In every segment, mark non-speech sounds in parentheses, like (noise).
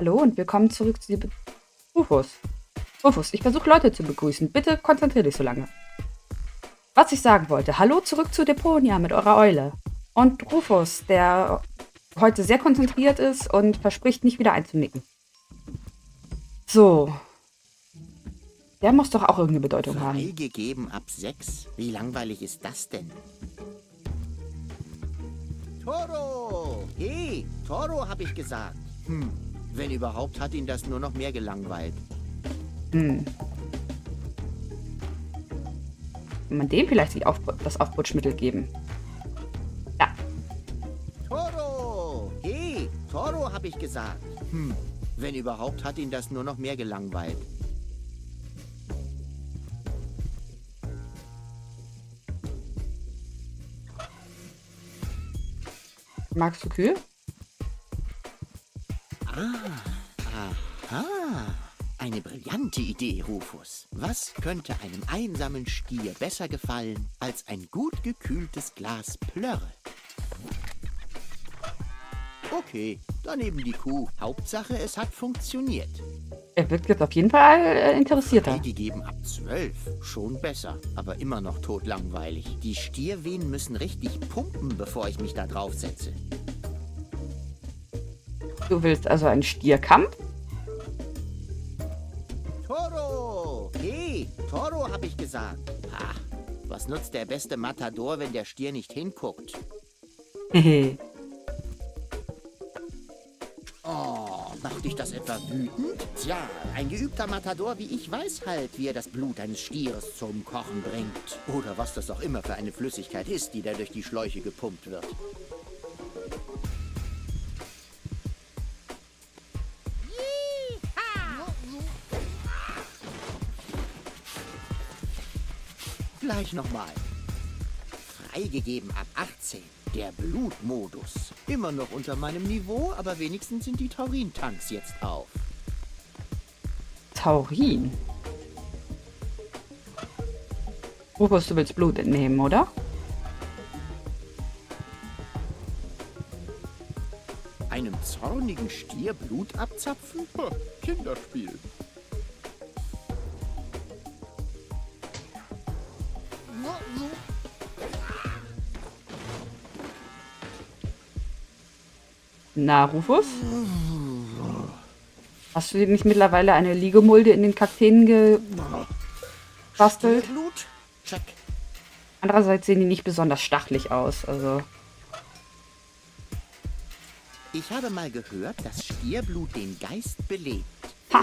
Hallo und willkommen zurück zu Be Rufus. Rufus, ich versuche Leute zu begrüßen. Bitte konzentrier dich so lange. Was ich sagen wollte. Hallo zurück zu Deponia mit eurer Eule. Und Rufus, der heute sehr konzentriert ist und verspricht, nicht wieder einzunicken. So. Der muss doch auch irgendeine Bedeutung haben. Freigegeben ab 6? Wie langweilig ist das denn? Toro! Hey, Toro, hab ich gesagt. Hm, wenn überhaupt, hat ihn das nur noch mehr gelangweilt. Hm. Kann man dem vielleicht die Aufpu das Aufputschmittel geben? Ja. Toro! Hey, Toro, hab ich gesagt. Hm, wenn überhaupt, hat ihn das nur noch mehr gelangweilt. Magst du Kühe? Aha, eine brillante Idee, Rufus. Was könnte einem einsamen Stier besser gefallen als ein gut gekühltes Glas Plörre? Okay, daneben die Kuh. Hauptsache, es hat funktioniert. Er wirkt jetzt auf jeden Fall äh, interessierter. Freigegeben ab 12. Schon besser, aber immer noch totlangweilig. Die Stiervenen müssen richtig pumpen, bevor ich mich da draufsetze. Du willst also einen Stierkampf? Toro! Hey, Toro, hab ich gesagt. Ha, was nutzt der beste Matador, wenn der Stier nicht hinguckt? (laughs) Oh, macht dich das etwa wütend? Tja, ein geübter Matador wie ich weiß halt, wie er das Blut eines Stieres zum Kochen bringt. Oder was das auch immer für eine Flüssigkeit ist, die da durch die Schläuche gepumpt wird. Gleich nochmal. Freigegeben ab 18. Der Blutmodus. Immer noch unter meinem Niveau, aber wenigstens sind die Taurin-Tanks jetzt auf. Taurin. Rufus, du willst Blut entnehmen, oder? Einem zornigen Stier Blut abzapfen? Kinderspiel. Na, Rufus? Hast du dir nicht mittlerweile eine Liegemulde in den Kakteen gebastelt? Andererseits sehen die nicht besonders stachelig aus, also... Ich habe mal gehört, dass Stierblut den Geist belebt. Ha!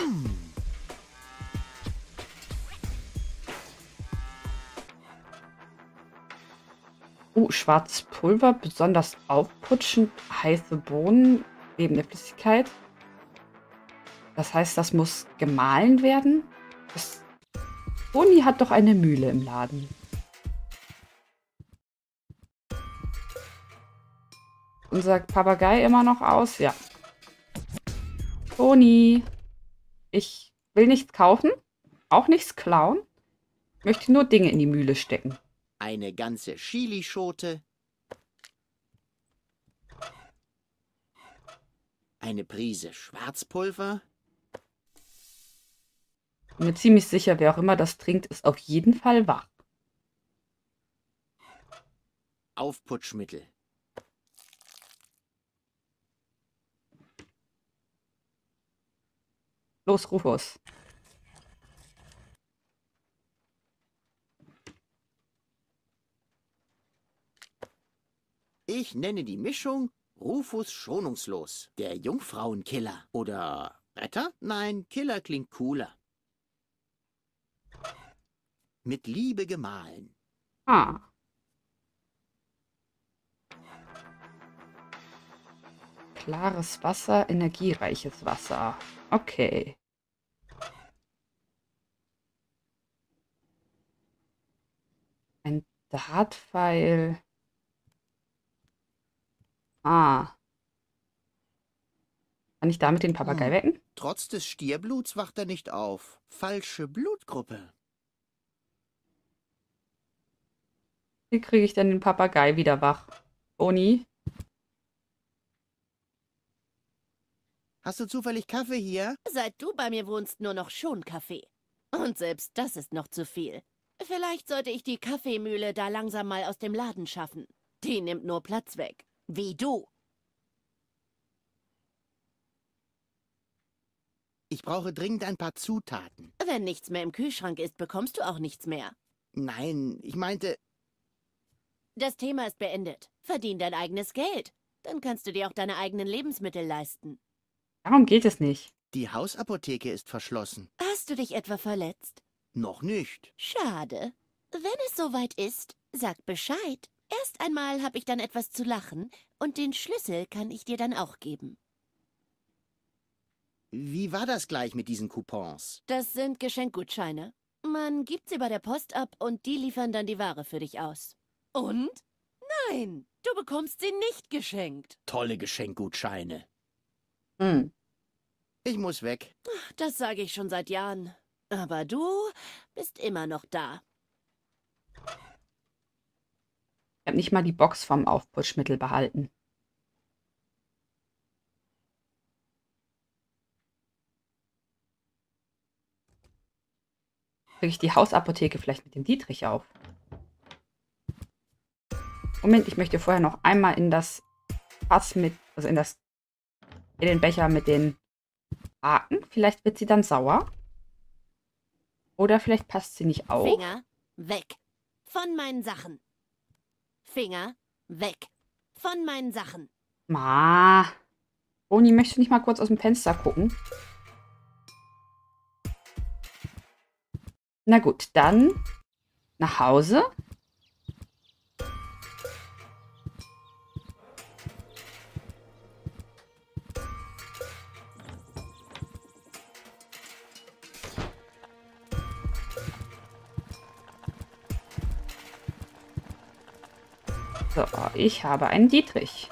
Schwarzes Pulver, besonders aufputschend, heiße Bohnen, lebende Flüssigkeit. Das heißt, das muss gemahlen werden? Das Toni hat doch eine Mühle im Laden. Unser Papagei immer noch aus? Ja. Toni, ich will nichts kaufen, auch nichts klauen. Ich möchte nur Dinge in die Mühle stecken. Eine ganze Chilischote. Eine Prise Schwarzpulver. Bin mir ziemlich sicher, wer auch immer das trinkt, ist auf jeden Fall wach. Aufputschmittel. Los, Rufus. Ich nenne die Mischung Rufus schonungslos, der Jungfrauenkiller. Oder Retter? Nein, Killer klingt cooler. Mit Liebe gemahlen. Ah. Klares Wasser, energiereiches Wasser. Okay. Ein Drahtpfeil. Ah. Kann ich damit den Papagei Hm. wecken? Trotz des Stierbluts wacht er nicht auf. Falsche Blutgruppe. Wie kriege ich denn den Papagei wieder wach? Oni? Hast du zufällig Kaffee hier? Seit du bei mir wohnst, nur noch schon Kaffee. Und selbst das ist noch zu viel. Vielleicht sollte ich die Kaffeemühle da langsam mal aus dem Laden schaffen. Die nimmt nur Platz weg. Wie du. Ich brauche dringend ein paar Zutaten. Wenn nichts mehr im Kühlschrank ist, bekommst du auch nichts mehr. Nein, ich meinte, Das Thema ist beendet. Verdien dein eigenes Geld. Dann kannst du dir auch deine eigenen Lebensmittel leisten. Darum geht es nicht. die Hausapotheke ist verschlossen. Hast du dich etwa verletzt? Noch nicht. Schade. Wenn es soweit ist, sag Bescheid. Erst einmal habe ich dann etwas zu lachen und den Schlüssel kann ich dir dann auch geben. Wie war das gleich mit diesen Coupons? Das sind Geschenkgutscheine. Man gibt sie bei der Post ab und die liefern dann die Ware für dich aus. Und? Nein, du bekommst sie nicht geschenkt. Tolle Geschenkgutscheine. Hm. Ich muss weg. Das sage ich schon seit Jahren. Aber du bist immer noch da. Ich habe nicht mal die Box vom Aufputschmittel behalten. Kriege ich die Hausapotheke vielleicht mit dem Dietrich auf? Moment, ich möchte vorher noch einmal in das Fass mit, also in das, in den Becher mit den Haken. Vielleicht wird sie dann sauer. Oder vielleicht passt sie nicht auf. Finger weg von meinen Sachen. Finger weg von meinen Sachen. Ma. Boni, möchtest du nicht mal kurz aus dem Fenster gucken? Na gut, dann nach Hause. So, ich habe einen Dietrich.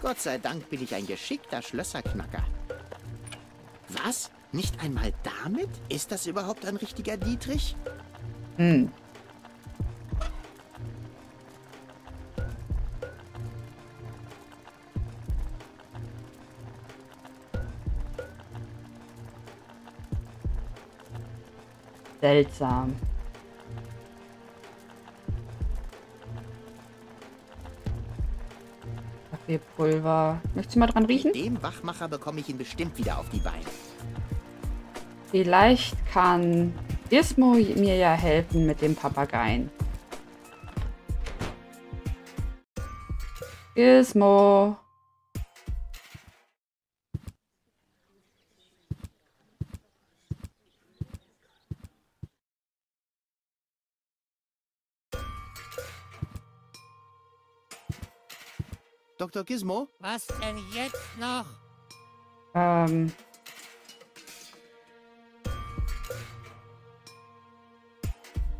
Gott sei Dank bin ich ein geschickter Schlösserknacker. Was? Nicht einmal damit? Ist das überhaupt ein richtiger Dietrich? Hm. Seltsam. Kaffeepulver. Möchtest du mal dran riechen? Mit dem Wachmacher bekomme ich ihn bestimmt wieder auf die Beine. Vielleicht kann Gizmo mir ja helfen mit dem Papageien. Gizmo. Dr. Gizmo? Was denn jetzt noch? Ähm,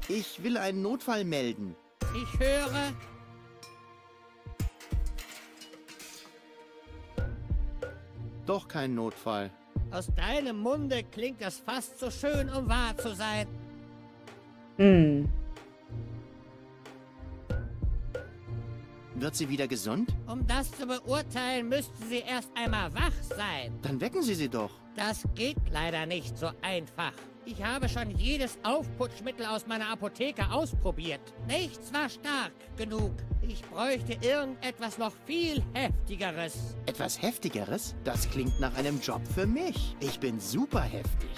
Ich will einen Notfall melden. Ich höre, Doch kein Notfall. aus deinem Munde klingt das fast so schön, um wahr zu sein. hm. Wird sie wieder gesund? Um das zu beurteilen, müsste sie erst einmal wach sein. Dann wecken Sie sie doch. Das geht leider nicht so einfach. Ich habe schon jedes Aufputschmittel aus meiner Apotheke ausprobiert. Nichts war stark genug. Ich bräuchte irgendetwas noch viel heftigeres. Etwas Heftigeres? Das klingt nach einem Job für mich. Ich bin super heftig.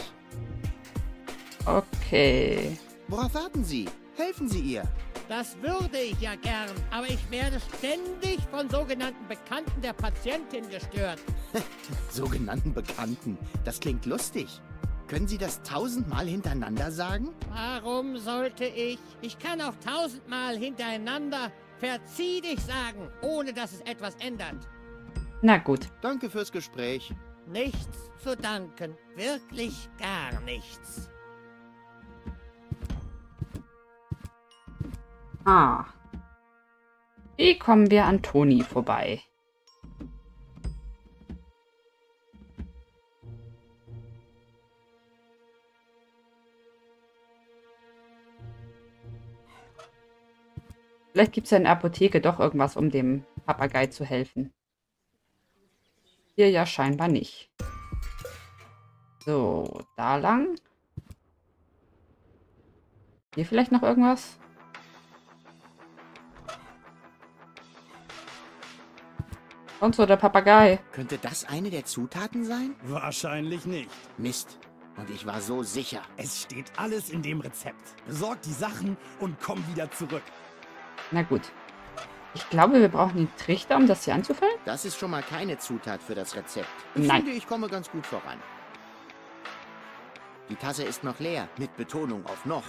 Okay. Worauf warten Sie? Helfen Sie ihr. Das würde ich ja gern, aber ich werde ständig von sogenannten Bekannten der Patientin gestört. (laughs) Sogenannten Bekannten. Das klingt lustig. Können Sie das tausendmal hintereinander sagen? Warum sollte ich? Ich kann auch tausendmal hintereinander verzieh dich sagen, ohne dass es etwas ändert. Na gut. Danke fürs Gespräch. Nichts zu danken, wirklich gar nichts. Ah. Wie kommen wir an Toni vorbei? Vielleicht gibt es ja in der Apotheke doch irgendwas, um dem Papagei zu helfen. Hier ja scheinbar nicht. So, da lang. Hier vielleicht noch irgendwas? Und so der Papagei. Könnte das eine der Zutaten sein? Wahrscheinlich nicht. Mist. Und ich war so sicher. Es steht alles in dem Rezept. Besorg die Sachen und komm wieder zurück. Na gut. Ich glaube, wir brauchen den Trichter, um das hier anzufüllen. Das ist schon mal keine Zutat für das Rezept. Ich Nein. finde, ich komme ganz gut voran. Die Tasse ist noch leer, mit Betonung auf noch.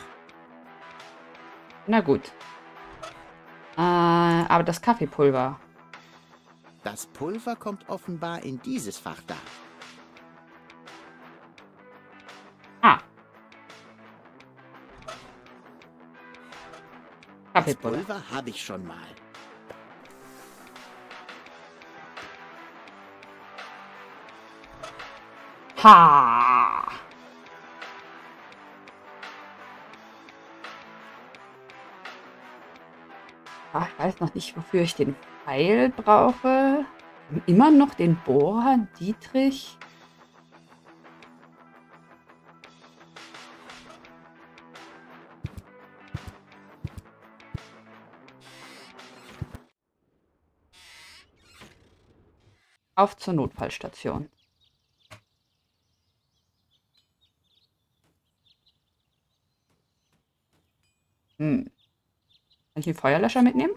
Na gut. Äh, aber das Kaffeepulver. Das Pulver kommt offenbar in dieses Fach da. Ah. Das. Pulver habe ich schon mal. Ha! Ach, ich weiß noch nicht, wofür ich den Pfeil brauche. Immer noch den Bohrer, Dietrich. Auf zur Notfallstation. Hm. Kann ich den Feuerlöscher mitnehmen?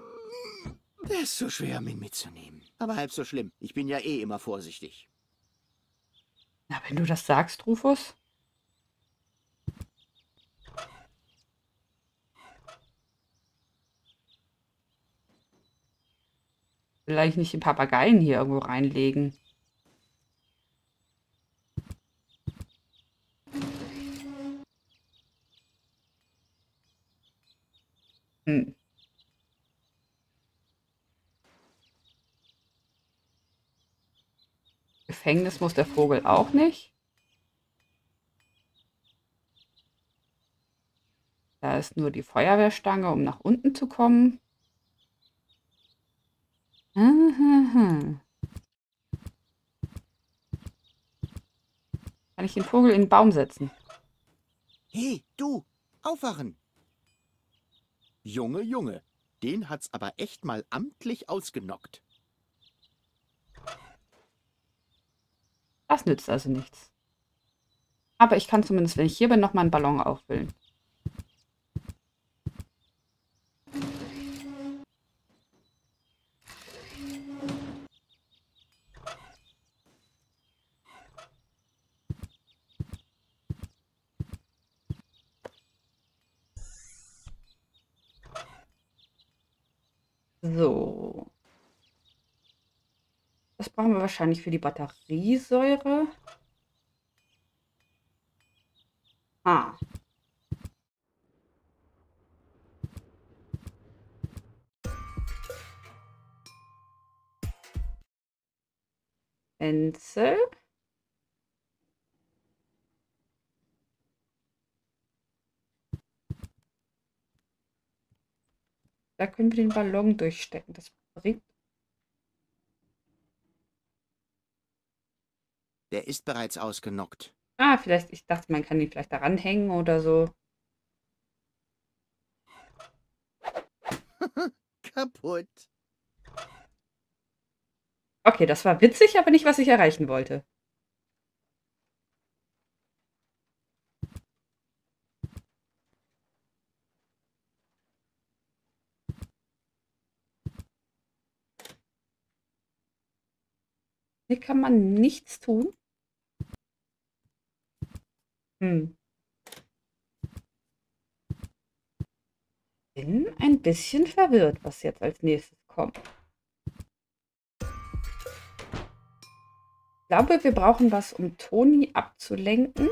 Der ist so schwer, um ihn mitzunehmen. Aber halb so schlimm. Ich bin ja eh immer vorsichtig. Na, wenn du das sagst, Rufus. Vielleicht nicht den Papageien hier irgendwo reinlegen. Hm. Gefängnis muss der Vogel auch nicht. Da ist nur die Feuerwehrstange, um nach unten zu kommen. Kann ich den Vogel in den Baum setzen? Hey, du, aufwachen! Junge, Junge, den hat's aber echt mal amtlich ausgenockt. Das nützt also nichts. Aber ich kann zumindest, wenn ich hier bin, noch mal einen Ballon auffüllen. So. Das brauchen wir wahrscheinlich für die Batteriesäure. Ah. Enzel. Da können wir den Ballon durchstecken. Das bringt Der ist bereits ausgenockt. Ah, vielleicht, ich dachte, man kann ihn vielleicht daran hängen oder so. (laughs) Kaputt. Okay, das war witzig, aber nicht, was ich erreichen wollte. Hier kann man nichts tun. Hm. Bin ein bisschen verwirrt, was jetzt als nächstes kommt. Ich glaube, wir brauchen was, um Toni abzulenken.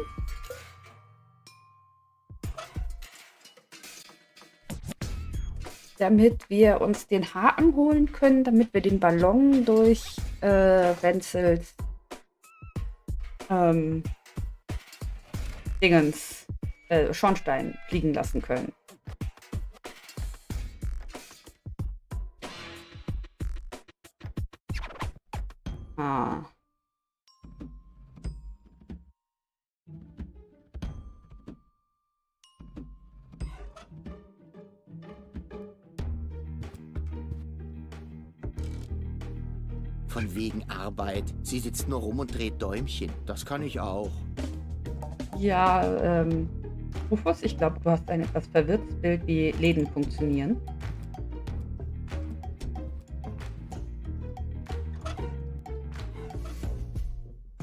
Damit wir uns den Haken holen können, damit wir den Ballon durch äh, Wenzels ähm, Dingens, äh, Schornstein fliegen lassen können. Ah. Von wegen Arbeit. Sie sitzt nur rum und dreht Däumchen. Das kann ich auch. Ja, ähm, Rufus, ich glaube, du hast ein etwas verwirrtes Bild, wie Läden funktionieren.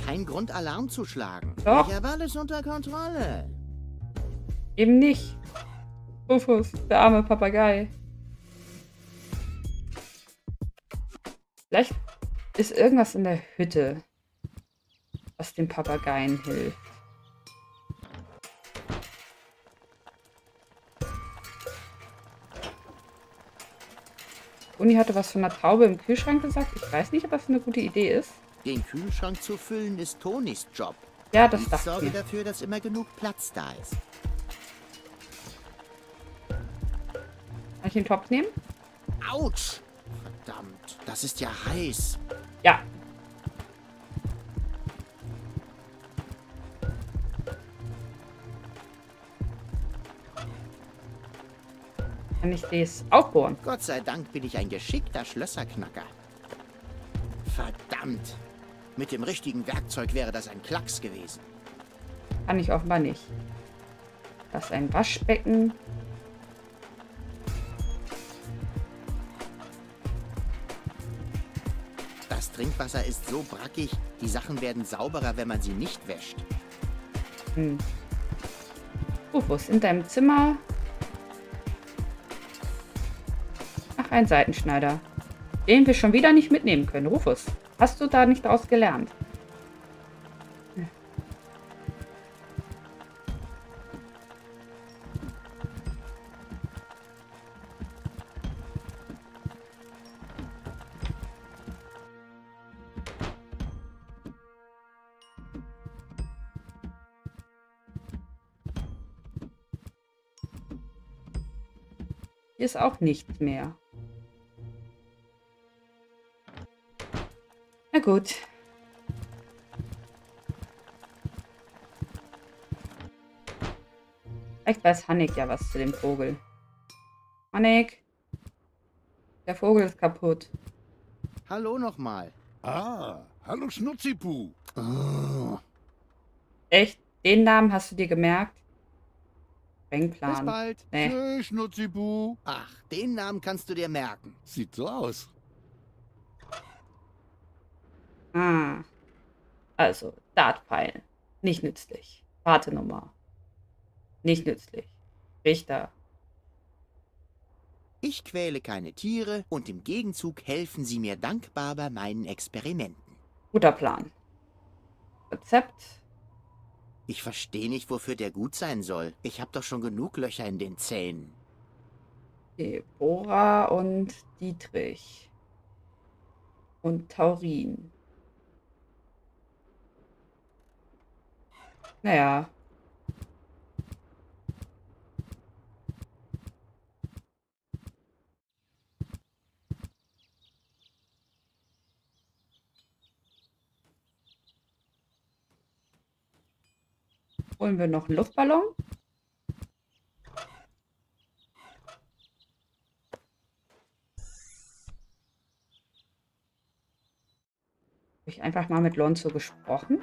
Kein Grund, Alarm zu schlagen. Doch. Ich habe alles unter Kontrolle. Eben nicht. Rufus, der arme Papagei. Vielleicht ist irgendwas in der Hütte, was dem Papageien hilft. Uni hatte was von einer Taube im Kühlschrank gesagt. Ich weiß nicht, ob das eine gute Idee ist. Den Kühlschrank zu füllen ist Tonys Job. Ja, das Ich dachte sorge ich mir. dafür, dass immer genug Platz da ist. Kann ich den Topf nehmen? Autsch! Verdammt, das ist ja heiß. Ja. Kann ich das aufbohren? Gott sei Dank bin ich ein geschickter Schlösserknacker. Verdammt! Mit dem richtigen Werkzeug wäre das ein Klacks gewesen. Kann ich offenbar nicht. Das ist ein Waschbecken. Das Trinkwasser ist so brackig, die Sachen werden sauberer, wenn man sie nicht wäscht. Hm. Rufus, in deinem Zimmer. Ein Seitenschneider. Den wir schon wieder nicht mitnehmen können. Rufus, hast du da nicht daraus gelernt? Ist auch nichts mehr. Na gut. Vielleicht weiß Hannik ja was zu dem Vogel. Hannik. Der Vogel ist kaputt. Hallo nochmal. Ah, hallo Schnutzipu. Oh, Echt? Den Namen hast du dir gemerkt? bis Sprengplan. bald. Nee. Tschüss, Schnutzipu. Ach, den Namen kannst du dir merken. Sieht so aus. Ah. Also, Dartpfeil. Nicht nützlich. Wartenummer. Nicht nützlich. Richter. Ich quäle keine Tiere und im Gegenzug helfen sie mir dankbar bei meinen Experimenten. Guter Plan. Rezept. Ich verstehe nicht, wofür der gut sein soll. Ich habe doch schon genug Löcher in den Zähnen. Deborah und Dietrich. Und Taurin. Naja. Holen wir noch einen Luftballon? Habe ich einfach mal mit Lonzo gesprochen?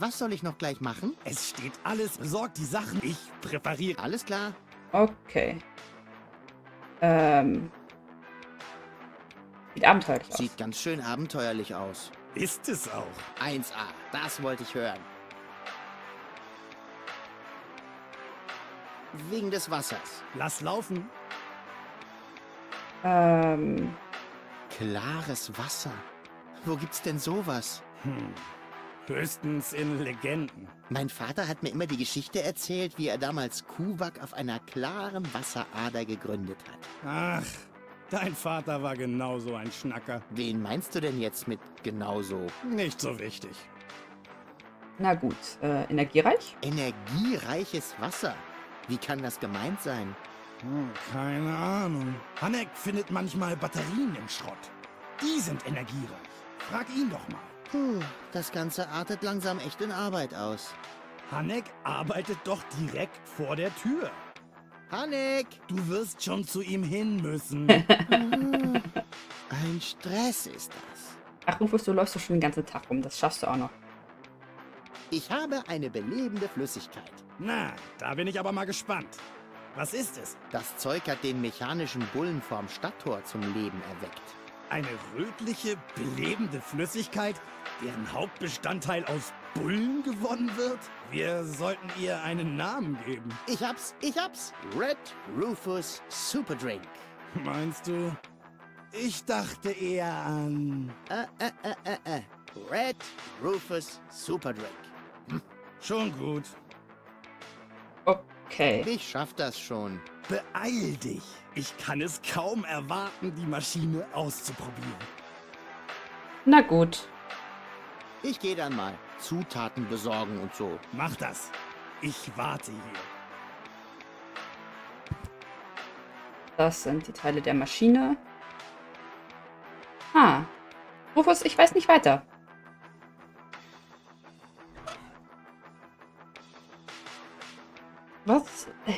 Was soll ich noch gleich machen? Es steht alles. Besorgt die Sachen. Ich präpariere. Alles klar. Okay. Ähm. Sieht abenteuerlich aus. Sieht ganz schön abenteuerlich aus. Ist es auch. 1A, das wollte ich hören. Wegen des Wassers. Lass laufen. Ähm. Klares Wasser. Wo gibt's denn sowas? Hm. Höchstens in Legenden. Mein Vater hat mir immer die Geschichte erzählt, wie er damals Kuwak auf einer klaren Wasserader gegründet hat. Ach, dein Vater war genauso ein Schnacker. Wen meinst du denn jetzt mit genauso? Nicht so wichtig. Na gut. Äh, energiereich? Energiereiches Wasser. Wie kann das gemeint sein? Hm, keine Ahnung. Hanek findet manchmal Batterien im Schrott. Die sind energiereich. Frag ihn doch mal. Puh, das Ganze artet langsam echt in Arbeit aus. Hanek arbeitet doch direkt vor der Tür. Hanek! Du wirst schon zu ihm hin müssen. (laughs) (laughs) Ein Stress ist das. Ach, Rufus, du läufst doch schon den ganzen Tag rum. Das schaffst du auch noch. Ich habe eine belebende Flüssigkeit. Na, da bin ich aber mal gespannt. Was ist es? Das Zeug hat den mechanischen Bullen vorm Stadttor zum Leben erweckt. Eine rötliche, belebende Flüssigkeit, deren Hauptbestandteil aus Bullen gewonnen wird? Wir sollten ihr einen Namen geben. Ich hab's, ich hab's. Red Rufus Superdrink. Meinst du? Ich dachte eher an... Äh, äh, äh, äh, äh. Red Rufus Superdrink. Schon gut. Okay. Ich schaff das schon. Beeil dich. Ich kann es kaum erwarten, die Maschine auszuprobieren. Na gut. Ich gehe dann mal Zutaten besorgen und so. Mach das. Ich warte hier. Das sind die Teile der Maschine. Ah. Rufus, ich weiß nicht weiter.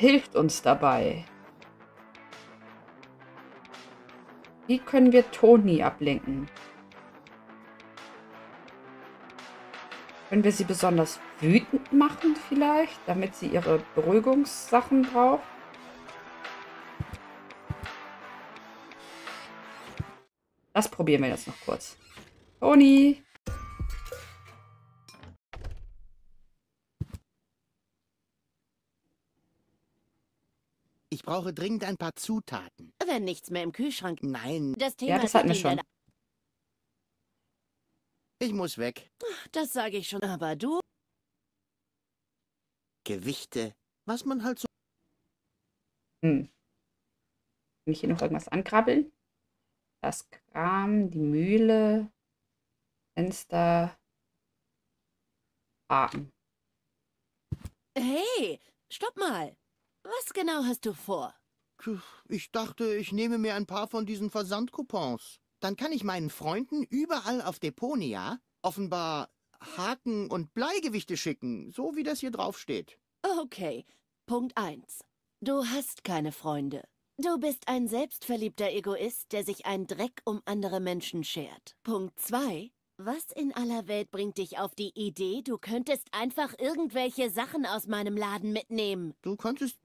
Hilft uns dabei? Wie können wir Toni ablenken? Können wir sie besonders wütend machen vielleicht, damit sie ihre Beruhigungssachen braucht? Das probieren wir jetzt noch kurz. Toni! Brauche dringend ein paar Zutaten. Wenn nichts mehr im Kühlschrank. Nein, Das Thema Ja, das ist hatten wir schon. Ich muss weg. Das sage ich schon. Aber du? Gewichte. Was man halt so. Hm. Kann ich hier noch irgendwas ankrabbeln? Das Kram, die Mühle, Fenster, Haken. Hey, stopp mal. Was genau hast du vor? Ich dachte, ich nehme mir ein paar von diesen Versandcoupons. Dann kann ich meinen Freunden überall auf Deponia offenbar Haken und Bleigewichte schicken, so wie das hier draufsteht. Okay, Punkt 1. Du hast keine Freunde. Du bist ein selbstverliebter Egoist, der sich einen Dreck um andere Menschen schert. Punkt 2. Was in aller Welt bringt dich auf die Idee, du könntest einfach irgendwelche Sachen aus meinem Laden mitnehmen? Du könntest.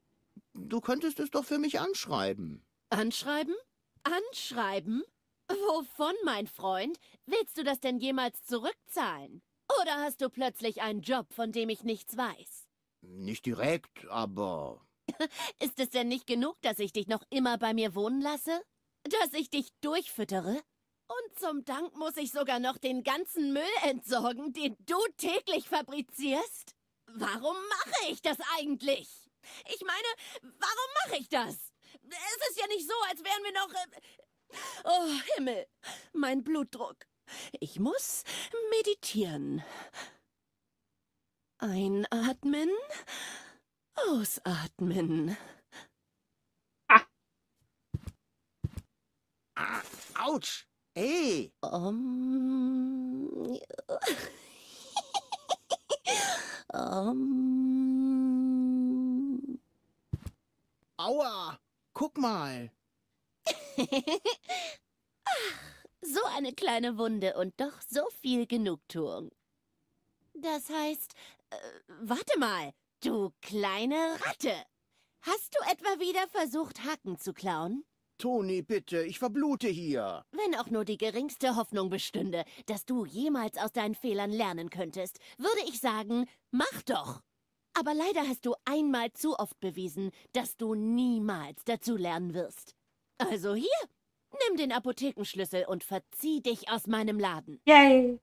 Du könntest es doch für mich anschreiben. Anschreiben? Anschreiben? Wovon, mein Freund? Willst du das denn jemals zurückzahlen? Oder hast du plötzlich einen Job, von dem ich nichts weiß? Nicht direkt, aber. (laughs) Ist es denn nicht genug, dass ich dich noch immer bei mir wohnen lasse? Dass ich dich durchfüttere? Und zum Dank muss ich sogar noch den ganzen Müll entsorgen, den du täglich fabrizierst? Warum mache ich das eigentlich? Ich meine, warum mache ich das? Es ist ja nicht so, als wären wir noch... Äh oh, Himmel, mein Blutdruck. Ich muss meditieren. Einatmen, ausatmen. Ah, ouch! Ey! Um, (laughs) um. Aua! Guck mal! (laughs) So eine kleine Wunde und doch so viel Genugtuung. Das heißt, äh, warte mal, du kleine Ratte. Hast du etwa wieder versucht, Haken zu klauen? Toni, bitte, ich verblute hier. Wenn auch nur die geringste Hoffnung bestünde, dass du jemals aus deinen Fehlern lernen könntest, würde ich sagen, mach doch. Aber leider hast du einmal zu oft bewiesen, dass du niemals dazu lernen wirst. Also hier, nimm den Apothekenschlüssel und verzieh dich aus meinem Laden. Yay!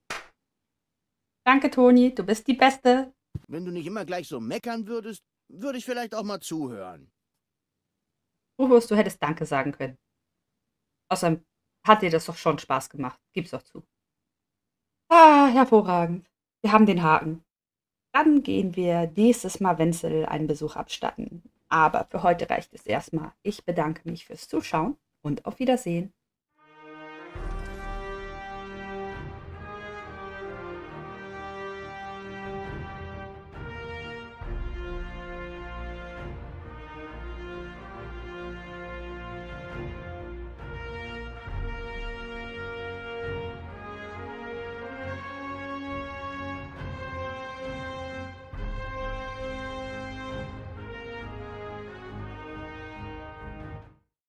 Danke, Toni, du bist die Beste. Wenn du nicht immer gleich so meckern würdest, würde ich vielleicht auch mal zuhören. Rufus, du hättest Danke sagen können. Außerdem hat dir das doch schon Spaß gemacht. Gib's doch zu. Ah, hervorragend. Wir haben den Haken. Dann gehen wir nächstes Mal Wenzel einen Besuch abstatten. Aber für heute reicht es erstmal. Ich bedanke mich fürs Zuschauen und auf Wiedersehen.